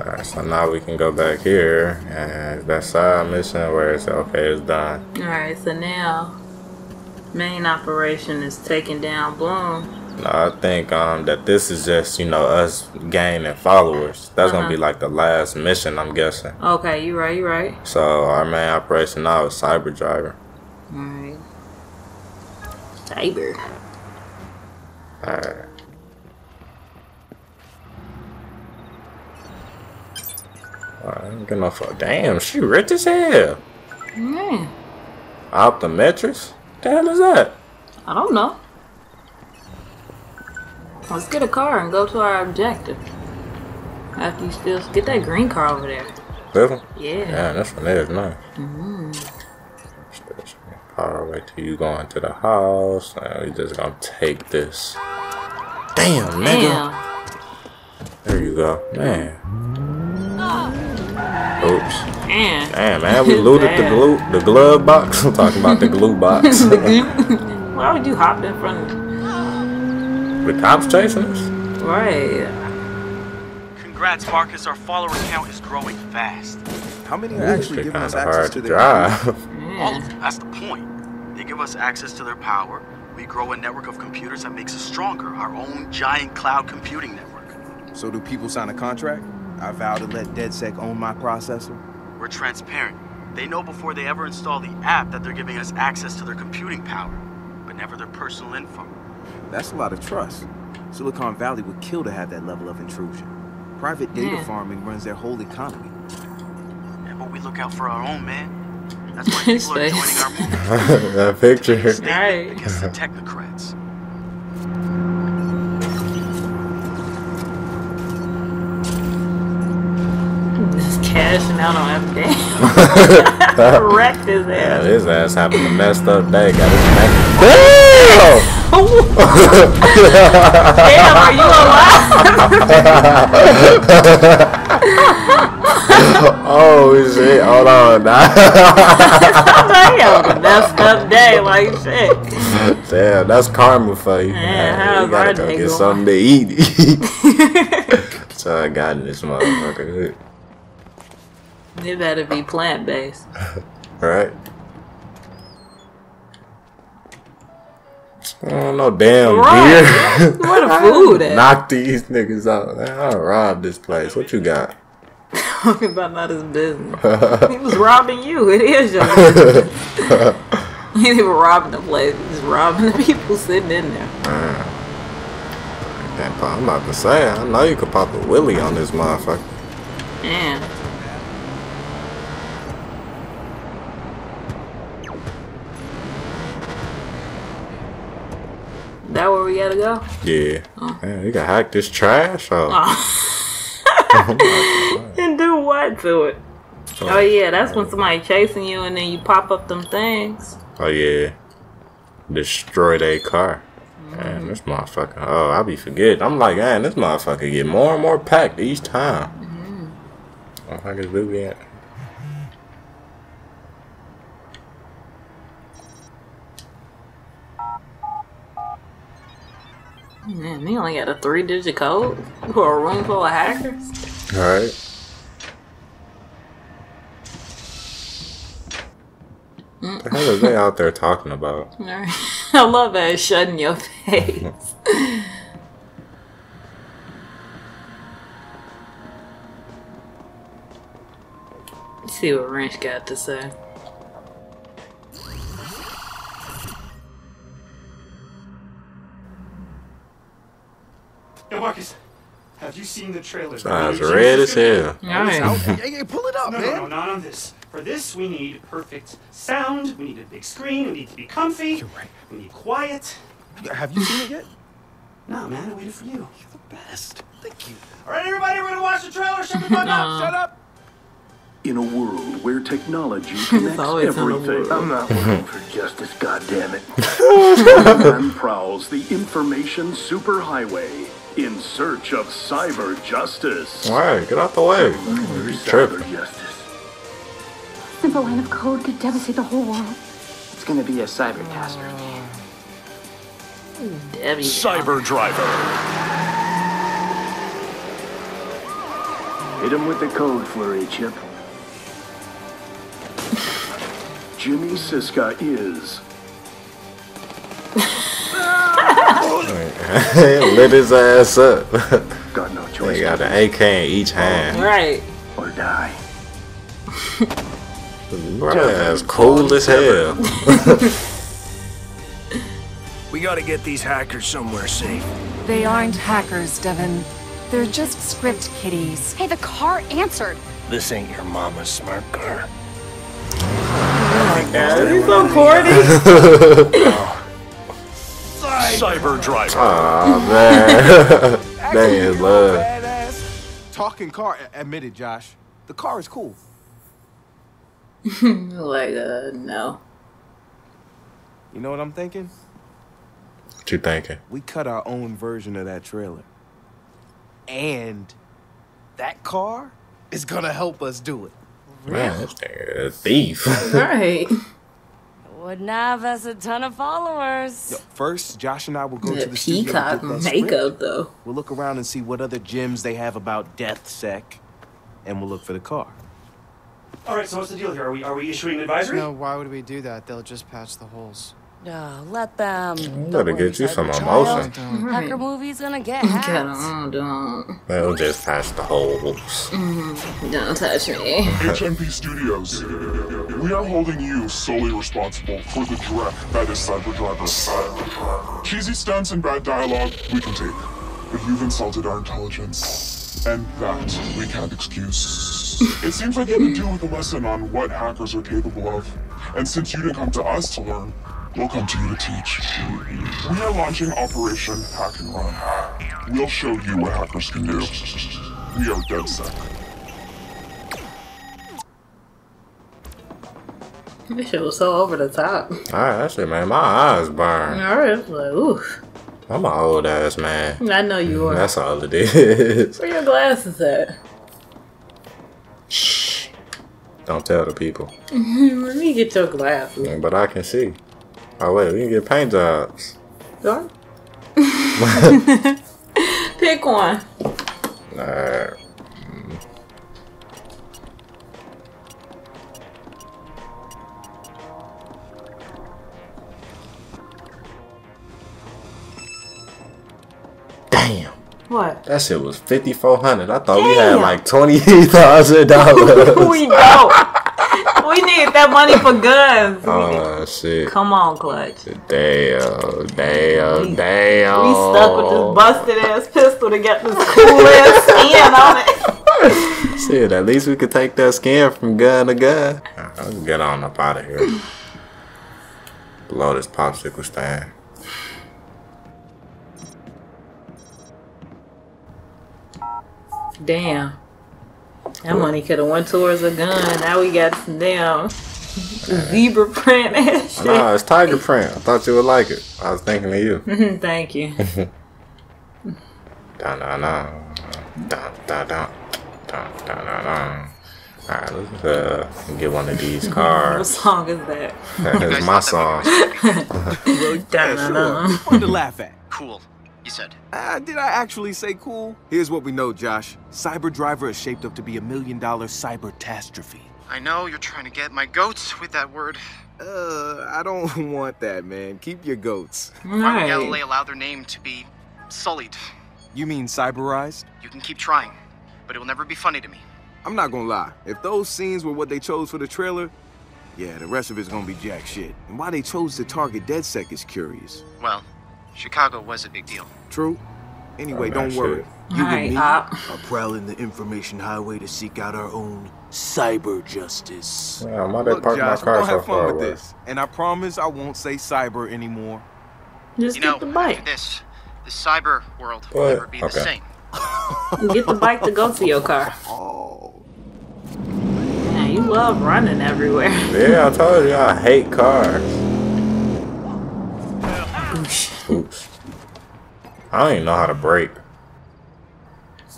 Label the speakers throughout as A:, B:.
A: Alright, so now we can go back here and that side mission where it's okay, it's done.
B: Alright, so now main operation is taking down Blume.
A: No, I think um that this is just, you know, us gaining followers. That's
B: Uh-huh.
A: gonna be like the last mission, I'm guessing.
B: Okay, you right, you right.
A: So our main operation now is Cyber Driver.
B: Alright. Cyber.
A: Alright. Alright, getting off of damn, she rich as hell.
B: Yeah.
A: Optometrist? The hell is that?
B: I don't know. Let's get a car and go to our objective. After you still get that green car over there.
A: This one?
B: Yeah.
A: Yeah, this one is nice.
B: Mm-hmm.
A: Power way till you go into the house. We just gonna take this. Damn, nigga.
B: Damn.
A: There you go. Man. Oops.
B: Damn.
A: Damn, man. We looted the glue, the glove box. I'm talking about the glue box.
B: Why would you hop in front of
A: the cops chasing us?
B: Right.
C: Congrats, Marcus. Our follower count is growing fast.
D: How many are actually
A: shit
D: giving us access
A: hard
D: to
A: to
D: their
A: drive.
C: All of
B: Yeah.
C: them. That's the point. They give us access to their power. We grow a network of computers that makes us stronger. Our own giant cloud computing network.
D: So do people sign a contract? I vow to let DedSec own my processor.
C: We're transparent. They know before they ever install the app that they're giving us access to their computing power, but never their personal info.
D: That's a lot of trust. Silicon Valley would kill to have that level of intrusion. Private data
B: Yeah.
D: farming runs their whole economy.
C: Yeah, but we look out for our own, man. That's why people are
B: His
C: joining our movement.
A: that picture.
C: Stay
B: Right.
C: against the technocrats.
B: Just cashing out on everything. Wrecked his
A: Yeah,
B: ass.
A: his ass having a messed up day. Got his neck. Damn!
B: Damn, are you alive?
A: oh shit! Hold on.
B: Damn, messed up day, like shit.
A: Damn, that's karma for you.
B: Yeah,
A: you gotta go get
B: going?
A: something to eat. so I got in this motherfucker.
B: It better be plant based.
A: Right? Oh no damn
B: Right.
A: beer.
B: Where the food at?
A: Knock these niggas out. Man, I robbed this place. What you got?
B: Talking about not his business. He was robbing you. It is your business. he ain't even robbing the place. He's robbing the people sitting in there.
A: Damn, I'm about to say, I know you could pop a willy on this motherfucker.
B: Man. That where we gotta go?
A: Yeah. Oh. Man, you can hack this trash. Oh.
B: oh and do what to it? Oh yeah, that's when somebody chasing you and then you pop up them things.
A: Oh yeah. Destroy their car. Mm-hmm. Man, this motherfucker. Oh, I be forgetting. I'm like, man, this motherfucker get more and more packed each time. Mm-hmm. Motherfuckers do be
B: Man, they only got a three digit code for a room full of hackers.
A: Alright. What the hell is they out there talking about?
B: Alright. I love that shutting your face. See what Wrench got to say.
E: Marcus, have you seen the trailer?
A: Eyes red as hell.
B: Alright.
D: hey, hey, pull it up,
E: No,
D: man.
E: no, no, not on this. For this, we need perfect sound. We need a big screen. We need to be comfy.
D: You're right.
E: We need quiet.
D: Have you seen it yet?
E: No, man, I waited for you.
D: You're the best. Thank you.
E: All right, everybody, we're gonna watch the trailer. Shut the fuck up.
D: Shut up.
F: In a world where technology connects
B: always in a
F: everything. I'm not looking for justice, goddammit. Man prowls the information superhighway in search of cyber justice.
A: Alright, get out the way. tripping.
F: Cyber justice.
G: Simple line of code could devastate the whole world.
H: It's gonna be a cyber catastrophe.
B: Cyber
F: Driver. Hit him with the code flurry, Chip. Jimmy Siska is
A: Lit his ass up.
F: got no choice
A: they got an AK in each hand.
B: Right.
F: or die.
A: Bro, that's cool as hell.
I: We gotta get these hackers somewhere safe.
J: They aren't hackers, Devin. They're just script kiddies.
G: Hey, the car answered.
I: This ain't your mama's smart car.
B: Oh my god, He's so corny.
F: Cyber Driver.
A: Aw, man. they love.
D: Talking car admitted, Josh. The car is cool.
B: like, uh, no.
D: You know what I'm thinking?
A: What you thinking?
D: We cut our own version of that trailer. And that car is gonna help us do it.
A: Man, this nigga a thief.
B: Right.
J: Would Nav has a ton of followers.
D: Yo, first, Josh and I will go
B: The
D: to the studio
B: peacock
D: to
B: makeup,
D: script.
B: though.
D: We'll look around and see what other gems they have about DedSec, and we'll look for the car.
E: All right, so what's the deal here? Are we are we issuing an advisory?
K: No, why would we do that? They'll just patch the holes.
J: Oh, let them.
A: Gotta get you some emotion.
J: Hacker movie's gonna get
B: Get
J: hacked.
B: on, don't.
A: They'll just patch the holes. Mm-hmm.
B: Don't touch me.
L: HMP Studios. We are holding you solely responsible for the dreck that is Cyber Driver. Cheesy stunts and bad dialogue, we can take. But you've insulted our intelligence, and that we can't excuse. It seems like you could do with a lesson on what hackers are capable of. And since you didn't come to us to learn, we'll come to you to teach. We are launching Operation Hack and Run. We'll show you what hackers can do. We are DedSec.
B: This shit was so over the top.
A: Alright, that shit made my eyes burn.
B: Alright, like, oof.
A: I'm an old ass man.
B: I know you are.
A: That's all it is.
B: Where your glasses at? Shh.
A: Don't tell the people.
B: Let me get your glasses.
A: But I can see. Oh wait, we can get paint jobs.
B: Go. Pick one.
A: Alright. Damn.
B: What?
A: That shit was fifty four hundred. I thought we had like twenty thousand dollars.
B: we don't. We need that money for guns.
A: Oh shit.
B: Come on, Clutch.
A: Damn, damn, damn.
B: We stuck with this busted ass pistol to get this cool ass skin on it.
A: Shit, at least we could take that skin from gun to gun. Alright, Let's get on up out of here. Blow this popsicle stand.
B: Damn. That money could have went towards a gun. Now we got some damn zebra print ass shit.
A: Nah, it's tiger print. I thought you would like it. I was thinking of you.
B: Thank you.
A: Dun dun dun. Dun dun dun. Dun dun dun dun. Alright, let's uh, get one of these cars.
B: what song is that?
A: That's my song.
B: Dun-dun-dun.
D: Fun to laugh at.
C: Cool. You said.
D: Ah, did I actually say cool? Here's what we know, Josh. Cyber Driver is shaped up to be a million dollar cyber catastrophe.
C: I know you're trying to get my goats with that word.
D: Uh, I don't want that, man. Keep your goats.
C: Why would
B: Right.
C: Galilei allow their name to be sullied?
D: You mean cyberized?
C: You can keep trying, but it will never be funny to me.
D: I'm not gonna lie. If those scenes were what they chose for the trailer, yeah, the rest of it's gonna be jack shit. And why they chose to target DedSec is curious.
C: Well, Chicago was a big deal.
D: True. Anyway,
A: Oh,
D: don't worry.
A: shit.
D: You
B: Alright,
D: and me
B: Op.
D: are prowling the information highway to seek out our own cyber justice.
A: Yeah, why they
D: Look,
A: park my
D: Josh, we're
A: car
D: gonna
A: so
D: have fun
A: far
D: with
A: away?
D: this. And I promise I won't say cyber anymore.
B: Just
C: You
B: get
C: know,
B: the
C: after
B: bike.
C: this, the cyber world will never be the
A: Okay.
C: same.
B: Get the bike to go to your car.
D: Oh.
B: Yeah, you love running everywhere.
A: Yeah, I told you I hate cars. I don't even know how to break.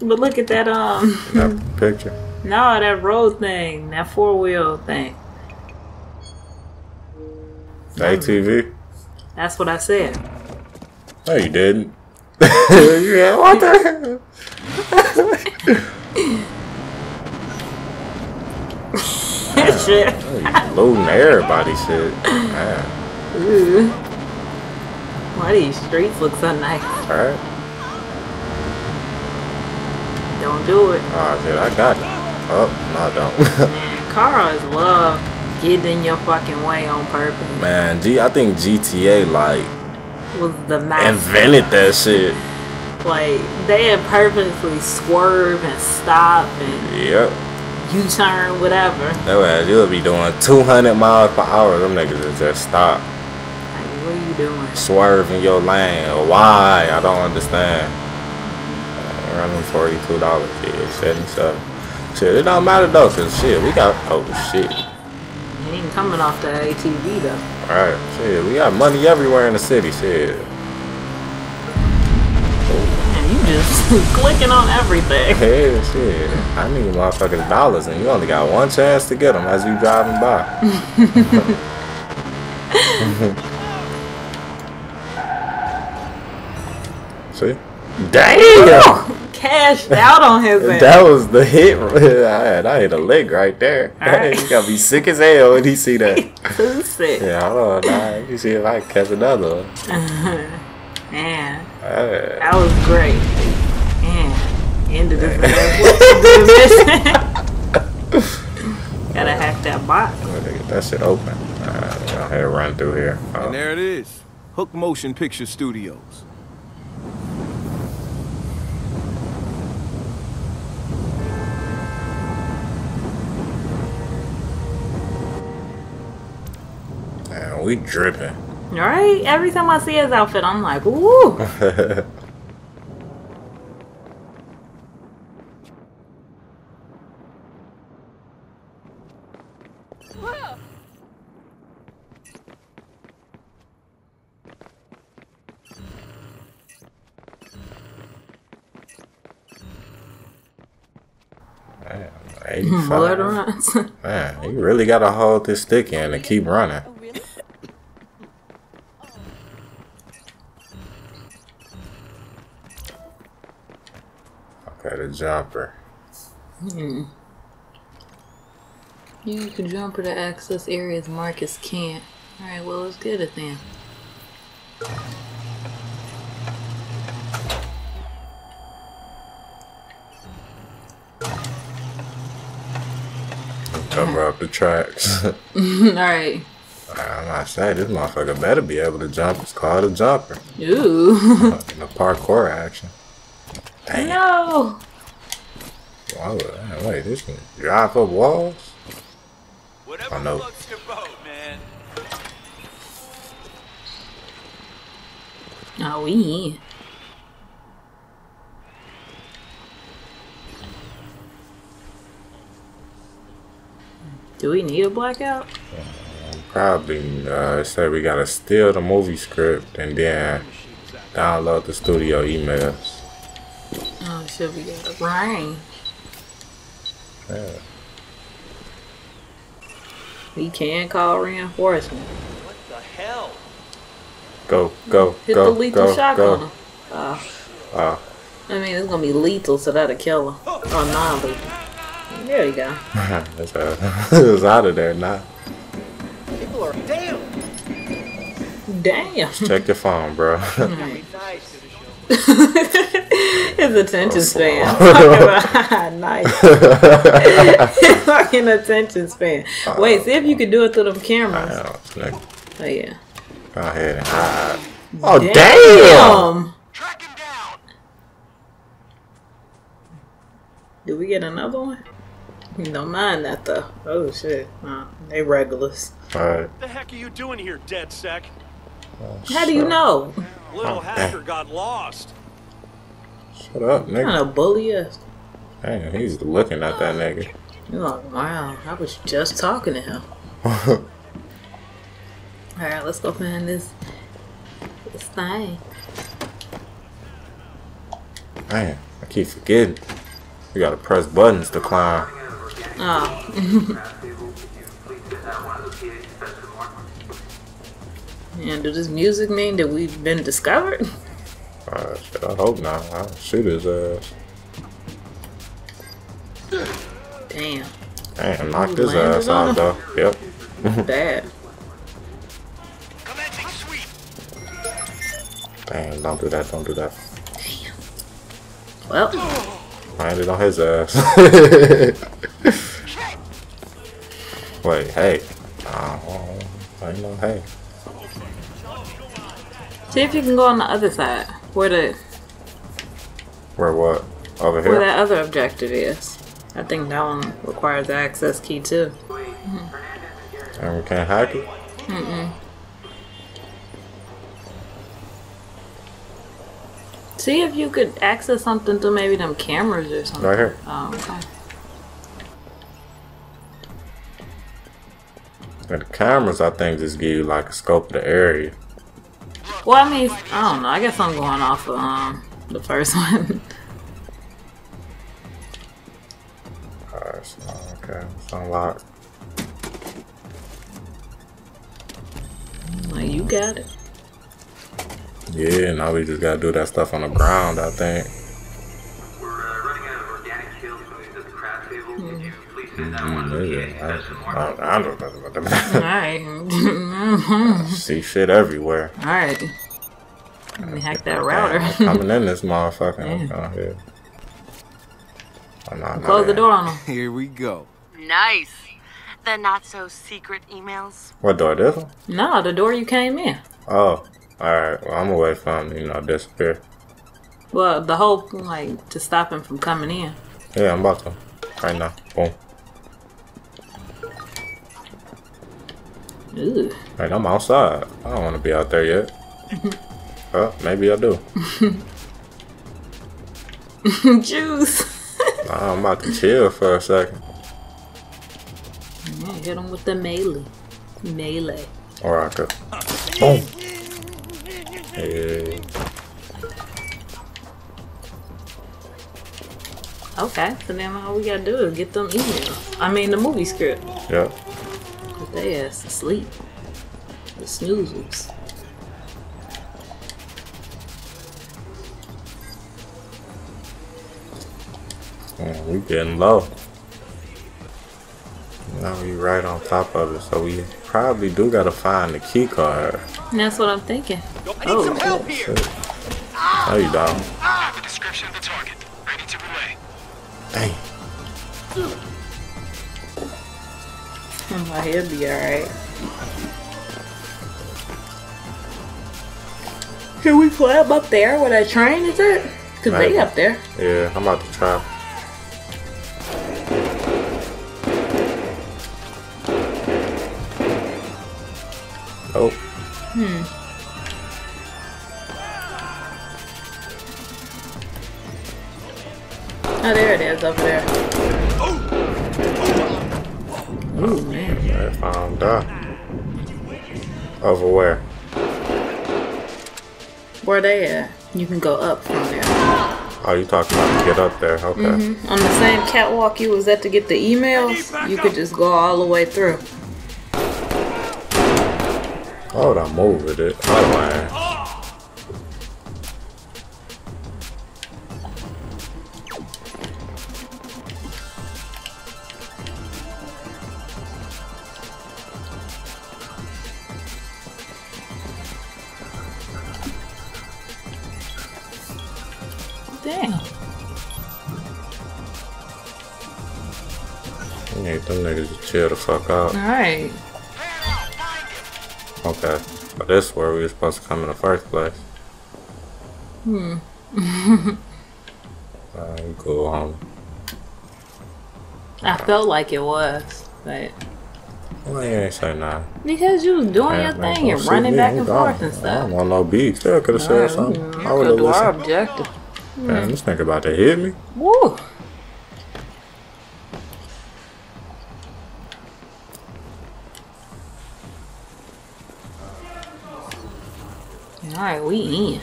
B: But look at that um
A: that picture.
B: No, that road thing, that four wheel thing.
A: The ATV.
B: That's what I said.
A: No, you didn't. yeah, what the hell?
B: shit.
A: Oh, Loading everybody shit. Man.
B: Ooh. Why these streets look so nice?
A: Alright.
B: Don't do it.
A: Oh shit, I got it. Oh, no I don't.
B: Man, cars love getting in your fucking way on purpose.
A: Man, G I think GTA like
B: Was the master.
A: invented that shit.
B: Like they had purposely swerve and stop and
A: Yep.
B: U-turn, whatever.
A: That way you'll be doing 200 miles per hour. Them niggas just stop.
B: What are you doing?
A: Swerve in your lane. Why? I don't understand. Uh, Running $42. Yeah, 77 Shit, it don't matter though, cause shit, we got, oh shit.
B: He ain't coming off the ATV though.
A: Alright, shit, we got money everywhere in the city, shit.
B: Man, you just clicking on everything.
A: Hey, shit. I need motherfuckers dollars, and you only got one chance to get them as you driving by. See? Damn!
B: Cashed out on his ass.
A: That was the hit. I had, I hit a lick right there.
B: Alright.
A: you gotta be sick as hell when he see that.
B: Too sick.
A: yeah, hold on. Nah, you see if I can catch another one.
B: Man,
A: Alright.
B: that was great. Man, ended this last. Gotta hack that box.
A: Gotta get that shit open. Alright, go ahead and run through here. Oh.
D: And there it is. Hook Motion Picture Studios.
A: Man, we dripping.
B: Right? Every time I see his outfit, I'm like, ooh.
A: Man, 85. Man, you really gotta hold this stick in and keep running. Jumper.
B: Hmm. You can jump to access areas Marcus can't. Alright, well, let's get it then.
A: Cover up the tracks.
B: Alright.
A: I'm not saying this motherfucker better be able to jump. It's called a jumper.
B: Ooh.
A: In the parkour action.
B: no!
A: Why would- man, wait, this can drive up walls? I know.
B: Oh, we. Do we need a blackout?
A: Probably uh, say we gotta steal the movie script and then download the studio emails.
B: Oh, shit, we got a rain.
A: Yeah.
B: We can call reinforcement. What the hell?
A: Go, go,
B: Hit
A: go,
B: the lethal
A: go,
B: shock
A: go.
B: on him. Uh,
A: Oh,
B: I mean, it's gonna be lethal, so that'll kill him. Or non-lethal. There you go.
A: it's, uh, it's out of there now.
M: People are damn.
B: Damn.
A: Check your phone, bro.
B: His attention span. nice. Fucking attention span. Wait, see if you can do it through them cameras. Oh yeah.
A: Go ahead and hide. Oh, damn!
B: Damn. Do we get another one? You don't mind that though. Oh shit. Nah, they regulars.
A: Alright.
M: What the heck are you doing here, DedSec?
B: How do you know?
M: Little
A: Oh,
M: hacker got lost.
A: Shut up,
B: nigga. kind
A: nigga.
B: of bully is?
A: Damn, he's looking at that nigga.
B: You're like, wow, I was just talking to him. Alright, let's go find this this thing.
A: Man, I keep forgetting. We gotta press buttons to climb.
B: Oh. and does this music mean that we've been discovered?
A: Uh, shit, I hope not. I'll shoot his ass.
B: Damn.
A: Damn, knocked his ass
B: on
A: out though. Yep.
B: Bad.
A: Damn, don't do that, don't do that.
B: Well,
A: Landed on his ass. Wait, hey. Oh, I ain't no hey.
B: See if you can go on the other side where the
A: Where what? Over here?
B: where that other objective is. I think that one requires the access key too.
A: And we can't hack it?
B: Mm-mm. See if you could access something through maybe them cameras or something.
A: Right here.
B: Oh, okay.
A: And the cameras, I think, just give you like a scope of the area.
B: Well, I mean, I don't know. I guess I'm going off of um, the first one.
A: Alright, so, okay, it's unlocked.
B: like, you got it.
A: Yeah, now we just gotta do that stuff on the ground, I think. Mm, yeah, I, I, I don't know.
B: Alright.
A: See shit everywhere.
B: Alright. Let me hack that router.
A: Coming in this motherfucker.
B: Yeah.
A: Go ahead. Oh, no, no,
B: Close the
A: yeah.
B: door on him.
D: Here we go.
N: Nice. The not so secret emails.
A: What door? This one?
B: No, the door you came in.
A: Oh, alright. Well, I'm away from, you know, disappear.
B: Well, the whole, like, to stop him from coming in.
A: Yeah, I'm about to. Right now. Boom. Right, I'm outside. I don't want to be out there yet. well, oh, maybe I do.
B: Juice.
A: Nah, I'm about to chill for a second.
B: Yeah, hit him with the melee. Melee.
A: Or I could. Boom. Yeah.
B: Okay, so then all we gotta do is get them emails. I mean, the movie script.
A: Yep.
B: Put their ass to sleep. The snoozles.
A: Yeah, we getting low. Now we right on top of it, so we probably do gotta find the key card.
B: And that's what I'm thinking.
N: I need some help here.
A: No, you don't.
I: Ah, the description of the target. Ready to relay.
A: Dang.
B: My head be alright. Can we climb up there where that train is at? Cause they up there.
A: Yeah, I'm about to try. Nope.
B: Hmm. Oh, there it is over there. Ooh, man.
A: I found out. Over where?
B: Where they at? You can go up from there.
A: Oh, you talking about to get up there? Okay.
B: hmm On the same catwalk you was at to get the emails, you could just go all the way through.
A: Oh, I move with it. Oh,
B: Damn.
A: You need them niggas to chill the fuck out.
B: Alright.
A: Okay. But this where we were supposed to come in the first place.
B: Hmm.
A: You go home.
B: I felt like it was, but
A: Why you ain't say nothing?
B: because you was doing your
A: Man, man,
B: thing and running back and forth
A: don't-
B: and
A: I
B: stuff.
A: don't want no beef. Still could have said something. I would
B: could
A: have
B: do our
A: listened.
B: objective.
A: Man, this nigga about to hit me.
B: Woo. Alright, we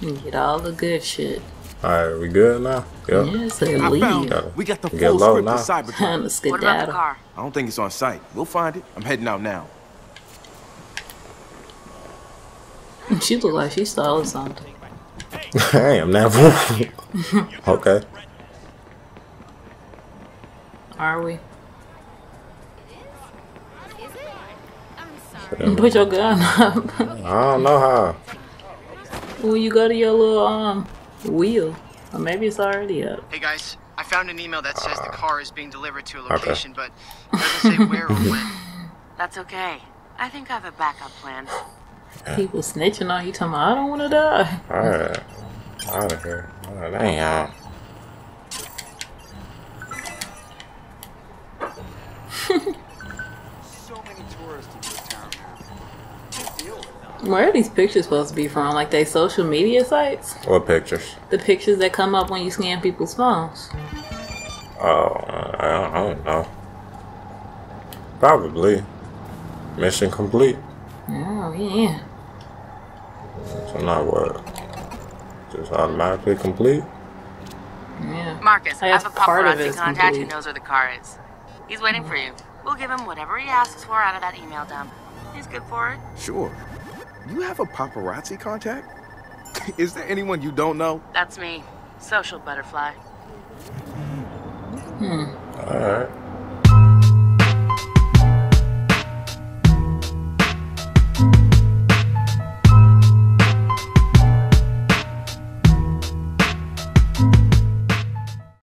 B: in. Get all the good shit.
A: Alright, we good now? Yep.
B: Yes, they
D: I
B: leave.
D: found
A: Gotta
D: it. We got the
A: get
D: full
A: low
D: script
A: now.
D: of Cybertron.
B: Time to skedaddle.
D: I don't think it's on site. We'll find it. I'm heading out now.
B: She look like she stole something.
A: I am now. okay.
B: Are we? Put your gun up.
A: I don't know how.
B: when you go to your little um wheel, or maybe it's already up.
H: Hey guys, I found an email that says the car is being delivered to a
A: Okay.
H: location, but doesn't say where or when.
N: That's okay. I think I have a backup plan.
B: People snitching on you, talking about, I don't want to die.
A: Alright. Out of here. Oh, damn.
B: Where are these pictures supposed to be from? Like they social media sites?
A: What pictures?
B: The pictures that come up when you scan people's phones.
A: Oh, uh, I don't, I don't know. Probably. Mission complete.
B: Oh yeah.
A: So not what? Just automatically complete?
B: Yeah.
N: Marcus, I
B: I
N: have a paparazzi
B: it's
N: contact who knows where the car is. He's waiting for you. We'll give him whatever he asks for out of that email dump. He's good for it.
D: Sure. You have a paparazzi contact? Is there anyone you don't know?
N: That's me. Social butterfly.
B: Hmm.
A: Alright.